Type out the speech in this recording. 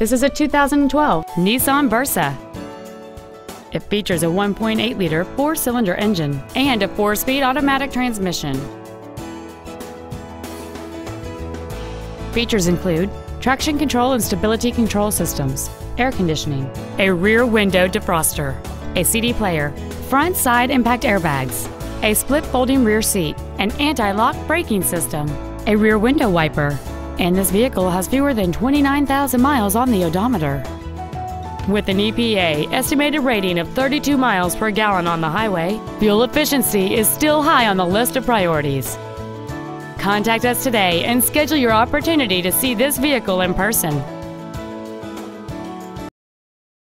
This is a 2012 Nissan Versa. It features a 1.8-liter four-cylinder engine and a four-speed automatic transmission. Features include traction control and stability control systems, air conditioning, a rear window defroster, a CD player, front side impact airbags, a split folding rear seat, an anti-lock braking system, a rear window wiper, and this vehicle has fewer than 29,000 miles on the odometer. With an EPA estimated rating of 32 miles per gallon on the highway, fuel efficiency is still high on the list of priorities. Contact us today and schedule your opportunity to see this vehicle in person.